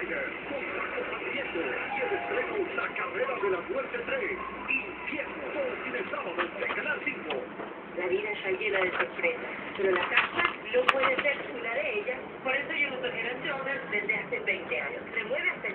Fire, compartiendo y el estreno La Carrera de la Muerte 3, Infierno, todos fines sábados de Canal 5. La vida está llena de sorpresas, pero la casa no puede ser una de ellas, por eso yo no soy gerente desde hace 20